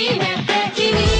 めて君